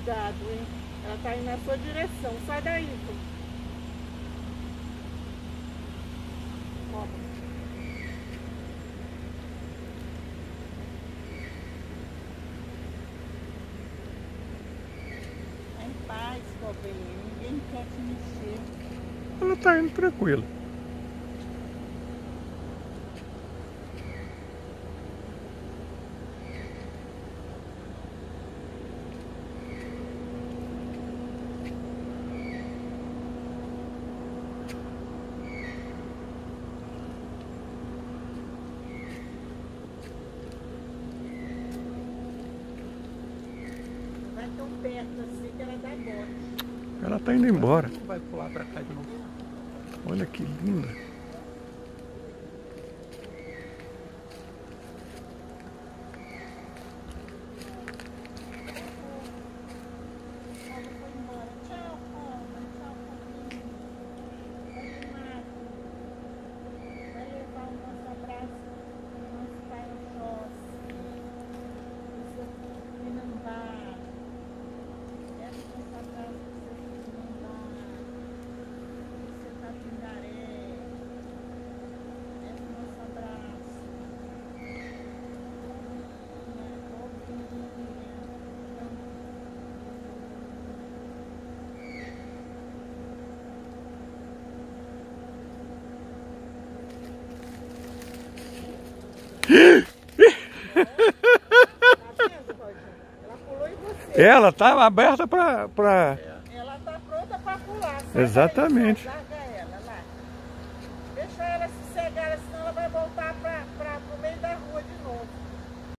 cuidado, hein? Ela tá indo na sua direção. Sai daí, Ítalo. Ó. Tá em paz, cobrinha. Ninguém quer te mexer. Ela tá indo tranquila. Tão perto assim que ela dá bote. Ela tá indo embora. Não vai pular pra cá de novo. Olha que linda. Ela tá aberta pra. pra... Ela tá pronta pra pular. Exatamente.